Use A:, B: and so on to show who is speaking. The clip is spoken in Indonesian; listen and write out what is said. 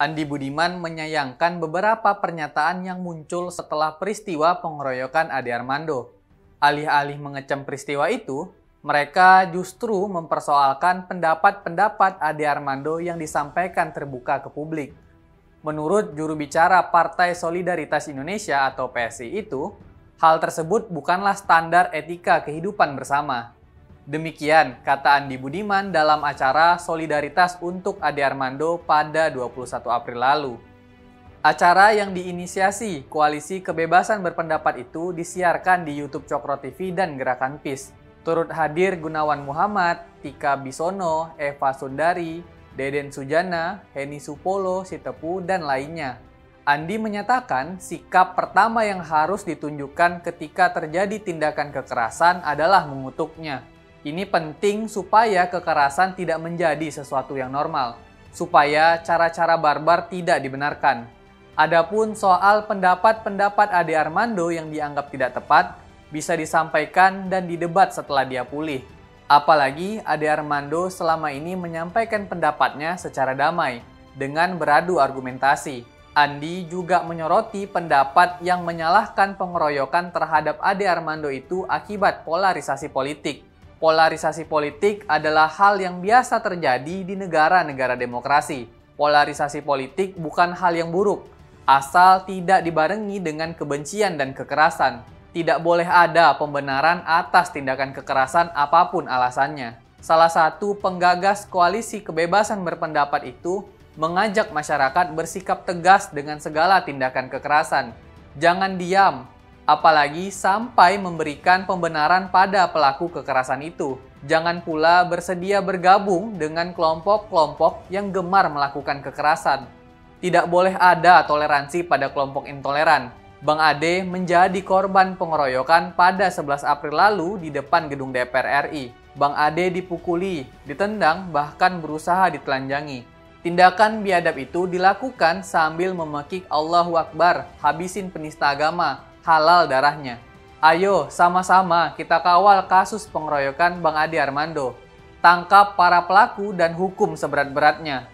A: Andi Budiman menyayangkan beberapa pernyataan yang muncul setelah peristiwa pengeroyokan Ade Armando. Alih-alih mengecam peristiwa itu, mereka justru mempersoalkan pendapat-pendapat Ade Armando yang disampaikan terbuka ke publik. Menurut juru bicara Partai Solidaritas Indonesia atau PSI itu, hal tersebut bukanlah standar etika kehidupan bersama. Demikian kata Andi Budiman dalam acara Solidaritas untuk Ade Armando pada 21 April lalu. Acara yang diinisiasi Koalisi Kebebasan Berpendapat itu disiarkan di YouTube Cokro TV dan Gerakan PIS. Turut hadir Gunawan Muhammad, Tika Bisono, Eva Sundari, Deden Sujana, Heni Supolo, Sitepu, dan lainnya. Andi menyatakan sikap pertama yang harus ditunjukkan ketika terjadi tindakan kekerasan adalah mengutuknya. Ini penting supaya kekerasan tidak menjadi sesuatu yang normal, supaya cara-cara barbar tidak dibenarkan. Adapun soal pendapat-pendapat Ade Armando yang dianggap tidak tepat, bisa disampaikan dan didebat setelah dia pulih. Apalagi Ade Armando selama ini menyampaikan pendapatnya secara damai dengan beradu argumentasi. Andi juga menyoroti pendapat yang menyalahkan pengeroyokan terhadap Ade Armando itu akibat polarisasi politik. Polarisasi politik adalah hal yang biasa terjadi di negara-negara demokrasi. Polarisasi politik bukan hal yang buruk, asal tidak dibarengi dengan kebencian dan kekerasan. Tidak boleh ada pembenaran atas tindakan kekerasan apa pun alasannya. Salah satu penggagas koalisi kebebasan berpendapat itu mengajak masyarakat bersikap tegas dengan segala tindakan kekerasan. Jangan diam, apalagi sampai memberikan pembenaran pada pelaku kekerasan itu. Jangan pula bersedia bergabung dengan kelompok-kelompok yang gemar melakukan kekerasan. Tidak boleh ada toleransi pada kelompok intoleran Bang Ade menjadi korban pengeroyokan pada 11 April lalu di depan gedung DPR RI. Bang Ade dipukuli, ditendang, bahkan berusaha ditelanjangi. Tindakan biadab itu dilakukan sambil memekik Allahu Akbar, habisin penista agama, halal darahnya. Ayo sama-sama kita kawal kasus pengeroyokan Bang Ade Armando. Tangkap para pelaku dan hukum seberat-beratnya.